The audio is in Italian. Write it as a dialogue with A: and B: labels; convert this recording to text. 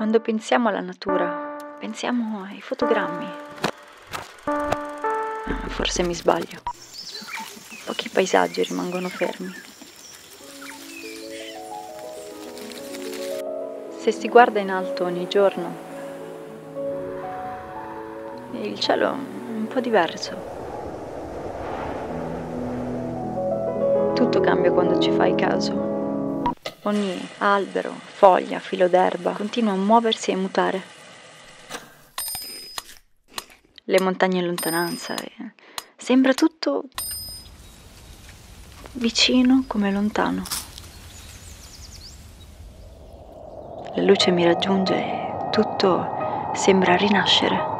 A: Quando pensiamo alla natura, pensiamo ai fotogrammi. Forse mi sbaglio. Pochi paesaggi rimangono fermi. Se si guarda in alto ogni giorno, il cielo è un po' diverso. Tutto cambia quando ci fai caso. Ogni albero, foglia, filo d'erba continua a muoversi e mutare. Le montagne in lontananza. e Sembra tutto vicino come lontano. La luce mi raggiunge e tutto sembra rinascere.